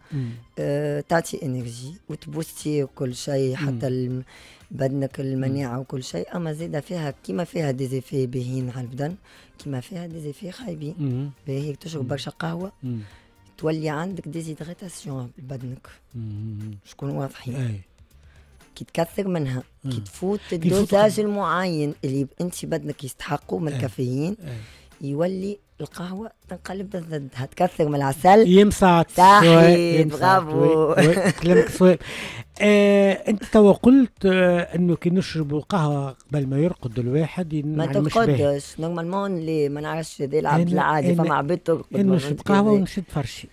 آه تعطي énergie وتبوستي وكل شيء حتى بدنك المناعه وكل شيء. أما زيدا فيها كيما فيها des effets باهين على البدن كيما فيها des effets خايبين مم. باهي تشرب برشا قهوة. تولي عندك déshydratation ببدنك مم. شكون واضحين؟ كي تكثر منها كي. تفوت ال dosage المعين اللي أنت بدنك يستحقه من. الكافيين. يولي القهوة تنقلب ضدها تكثر من العسل. يمساط صحيح، برافو. كلامك صواب آه انت توا قلت آه انه كي نشربوا القهوة قبل ما يرقد الواحد ما. ترقدش. نورمالمون اللي ما نعرفش أنا- العادي فما عباد ترقد نشرب قهوة ونشد فرشي.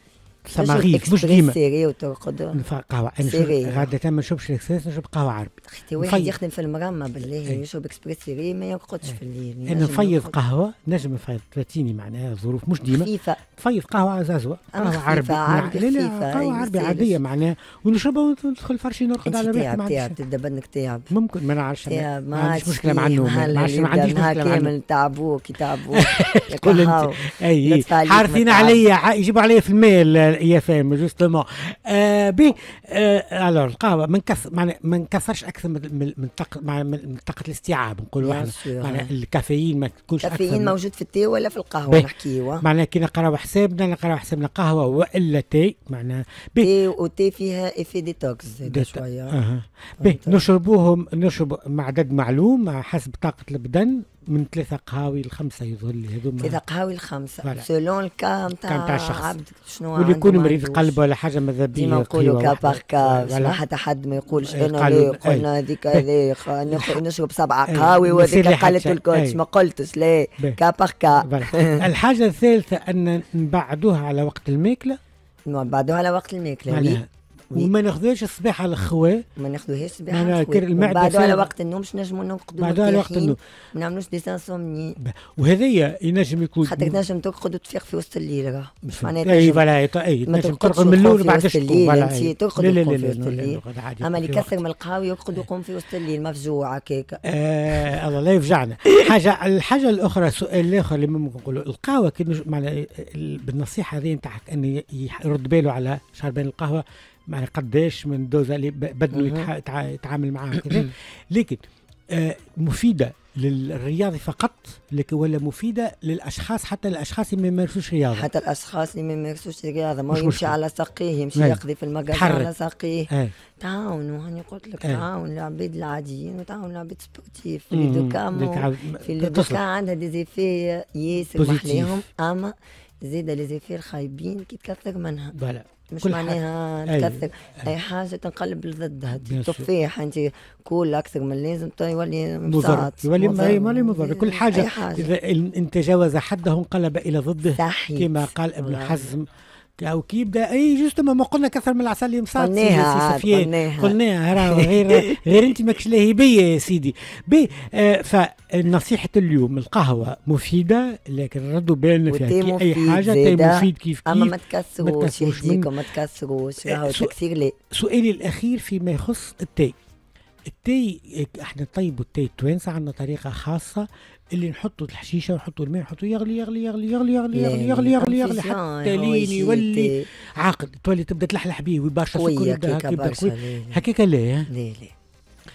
سماغيف مش ديما سيري وترقد. قهوة. أنا سيري. نشرب- غادة ما نشربش الاكساس نشرب قهوة عربي. أختي واحد نفيض. يخدم في المرمى بالله أي. يشرب إكسبريس سيري ما يرقدش في الليل أنا ينجم نفيض. قهوة نجم نفيض. تلاتيني معناها ظروف مش ديما. خفيفة. تفيض قهوة زازوه قهوة عربي. عربي لا لا خفيفة، قهوة عربي عادية. معناها. ونشربها وندخل فرشي نرقد على تعب ما تعب تبدا بدنك تعب ممكن ما نعرفش ما عنديش مشكلة مع النوم. ما عنديش مشكلة مع النوم. كامل تعبوك يتعبوك. يكهو. أنت. أي. حارثين. عليا يجيبوا عليا في الميل. يا فاهم جوستومون آه بي آه الور القهوه ما معناها ما نكثرش أكثر من من من طاقه من طاقة الاستيعاب نقولوا إحنا. معناها الكافيين ما تكونش أكثر كافيين من- موجود في التي ولا في القهوة. نحكيوا معناها كي نقراو حسابنا نقراو حسابنا قهوة وإلا تي معناها بي تي وتي فيها افي ديتوكس زاد شوية. بي. نشربوهم نشرب مع عدد معلوم حسب طاقة البدن من ثلاثة قهاوي لخمسة يظل هذوما ثلاثة قهاوي لخمسة. سولون الكا نتاع نتاع عبد شنو واللي يكون مريض قلب ولا حاجة ماذا بيا ديما نقولوا إيه، إيه. إيه. كا باغ كا حتى حد ما يقولش أنا اللي قلنا هذيك هذيك نشرب سبعة قهاوي وهذيك قالت الكوتش ما قلتش لا. كا باغ كا. الحاجة الثالثة أن نبعدوها على وقت الماكلة. نبعدوها على وقت الماكلة. وما ناخذوش الصباح على الخوا. ما ناخذوهاش معناها صباح كر- المعدة بعدها على وقت النوم باش نجموا نرقدوا بعدها على وقت النوم. ما نعملوش des insomnies وهذايا ينجم يكون خاطر تنجم ترقد وتفيق في وسط الليل راه. مش معناها اي voilà اي تنجم ترقد من الأول بعد الليل،. ترقد لا لا لا في لا أما اللي. يكثر من القهوه يرقد ويقوم في وسط الليل مفجوع هكاك. آه الله لا يفجعنا. حاجة الحاجة الأخرى السؤال الآخر اللي ممكن نقوله. القهوة كي بالنصيحة هذه نتاعك انه يرد باله على شربان القهوة. يعني قداش من دوزة اللي بدنا يتعامل معاها كذا. لكن آه، مفيدة للرياضي فقط لكن ولا مفيدة للأشخاص حتى الأشخاص اللي ما يمارسوش رياضة؟ حتى الأشخاص اللي ما يمارسوش رياضة. ما يمشي على ساقيه يمشي هاي. يقضي في المجال على ساقيه. تعاونوا هاني قلت لك تعاون العباد العاديين وتعاون العباد sportifs. en tout cas en tout cas عندها des effets ياسر محليهم أما زيدة les effets الخايبين كي تكثر منها. بلا مش معناها أي. تكثر أي حاجة تنقلب لضدها. تفاح انت كل أكثر من اللازم يولي مضر. يولي يولي مضر. كل حاجة. أي حاجة. إذا ان تجاوز حده انقلب إلى ضده صحيح. كما قال ابن. حزم. أو كي يبدا اي justement ما قلنا كثر من العسل يمسات قلناها قلناها. قلناها. غير غير أنت ماكش لاهبيه يا سيدي. bien آه فنصيحه اليوم القهوة مفيدة لكن ردوا بالنا فيها أي مفيد حاجة تي. مفيد كيف أما كيف ما تكسروش يهديكم ما تكسروش. راهو التكسير لا سؤالي الأخير فيما يخص التاي التاي إحنا نطيبوا التاي التوانسه عندنا طريقة خاصة. اللي نحطوا الحشيشة ونحطوا الماء نحطوا يغلي يغلي يغلي يغلي يغلي يغلي يغلي يغلي يغلي حتى لين يولي عاقد تولي تبدا تلحلح بيه ويباشا سكر يبدا هكا يبدا. هكاك لا لا لا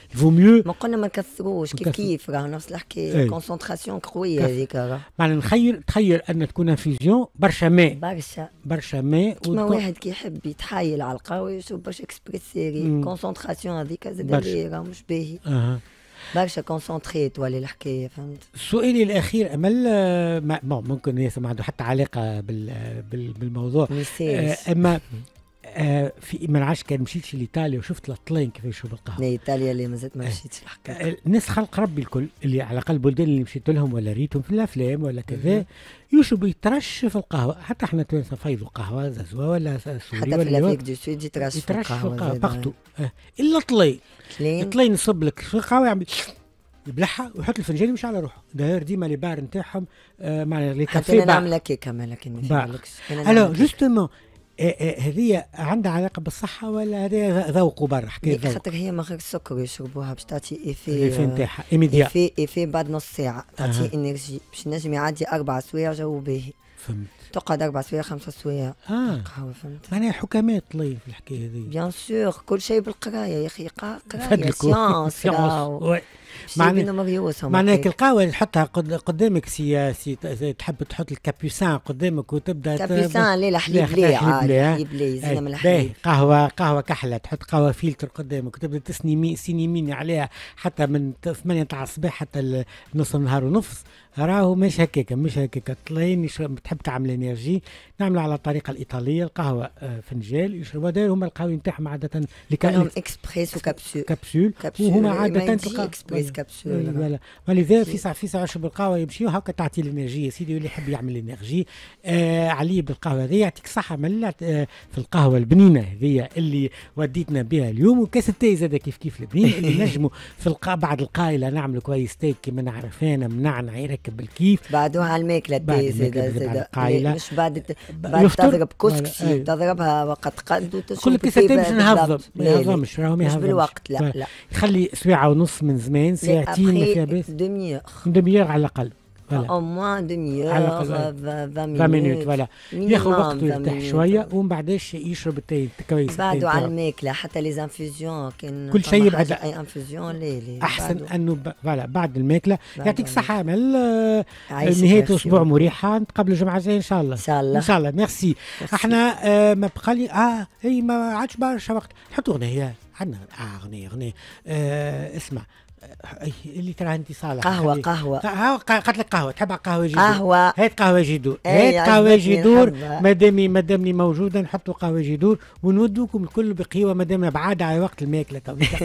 vaut mieux ما قلنا ما نكسروش كيف. كيف راه نفس. الحكاية concentration قوية. هذيك راه معناها نخير تخيل أن تكون infusion برشا ماء برشا برشا ماء كيما واحد كي يحب يتحايل على القهوة يشرب برشا express serré مم. concentration هذيك زاد راه مش باهي. برشا concentré تولي الحكاية فهمت سؤالي الأخير امل ما ممكن ياسر ما عنده حتى علاقة بال بال بالموضوع. آه، أما آه في ما نعرفش كان مشيت لإيطاليا وشفت الأطلين كيف يشربوا القهوة إيطاليا اللي مازالت ما إيه. مشيتش الحقيقة آه، الناس خلق ربي الكل اللي على الأقل البلدان اللي مشيت لهم ولا ريتهم في الأفلام ولا كذا يشربوا يترشف القهوة حتى إحنا تونس فيضوا قهوه ززوه ولا سوري حتى في ولا الافريك دو سود يترشفوا زادة. باغتو آه. إلا طلي كلين طلي يصب لك في القهوة يعمل يبلعها ويحط الفنجان ويمشي على روحه داير ديما لي بار نتاعهم آه معناها لي حتى كافي أنا بار. نعمل كيكة ما لكن ما ألو. جوستومون هذه عندها علاقة بالصحة ولا هذا ذوق برا؟ حكايه ذوق. خاطر هي من غير السكر يشربوها باش تعطي ايفي اللي نتاعها إيميديا. ايفي ايفي بعد نص ساعة. تعطي إنرجي باش نجم يعدي أربع سوايع جو باهي. فهمت. تقعد أربع سوايع خمسة سوايع. آه. قهوه فهمت؟ معناها حكماء طلي في الحكاية هذه. بيان سور كل شيء بالقراية يا أخي قرايه فدلكوا. سيونس معناها هيك. القهوة اللي تحطها قد- قدامك سي, سي ت- تحب تحط الكابيسان قدامك وتبدأ كابيسان لا لا، الحليب حليب لا لا. الحليب لا يزينا من باهي، الحليب. قهوه قهوة كحلة تحط قهوة فلتر قدامك وتبدأ تسني مي سيني ميني عليها حتى من 8 تاع الصباح حتى نص النهار ونص. راهو مش هكاك مش هكاك طلين يشرب تحب تعمل إنرجي نعملوا على الطريقة الإيطالية القهوة آه، فنجال يشربوا داير هما القهوة نتاعهم عادة اللي كانهم كان اكسبريس وكبسول كبسول كبسول وهما ما عاده تلقى اكسبريس كبسول ولا ولذا في ساعه في ساعه يشرب القهوه يمشي هكا تعطي الانرجي يا سيدي واللي يحب يعمل إنرجي. آه علي بالقهوة هذه يعطيك صحه ملعت آه في القهوة البنينة هذه اللي وديتنا بها اليوم. وكاس التاي زاد كيف كيف البنين اللي نجموا في القا بعد القايله نعملوا كويس تيك كيما نعرف أنا منعنع يركب الكيف. بعدوها على الماكلة بعد الماكلة زاد زاد بعد. مش بعد بعد يفطر تضرب ولا- كسكسي. تضربها وقت قد وتشرب كل كاس التاي مش نهضم ما يهضمش راهو ما يهضمش بالوقت لا فوالا. لا. يخلي ساعه ونص من زمان ساعتين ما فيها دمي دميير على الأقل فوالا أو موان دمي على الأقل. 20 20 مينوت فوالا ياخذ وقته 20 يرتاح. شوية ومن بعدش يشرب التاي كويس بعدو على. الماكله حتى لي انفوزيون كان كل شيء حاجة أي انفوزيون لا لا أحسن. أنه. فوالا بعد الماكله بعد يعطيك. الصحه امل آه، نهاية أسبوع. مريحة نتقابلوا الجمعه الجايه إن شاء الله إن شاء الله إن شاء الله ميرسي. إحنا آه ما بقى لي آه هي ما عادش برشا وقت حطوا أغنية عندنا آه أغنية أغنية آه اسمع اللي ترى انت صالح. قهوة خلي- قهوة. قهوه قالت لك قهوة. تحب قهوة جدور قهوة. هات قهوة جدور هات عجبتني جدور. مادامي مادامني موجودة نحطوا قهوة جدور ونودوكم الكل بقهوه مادام بعاد على وقت الماكلة. تو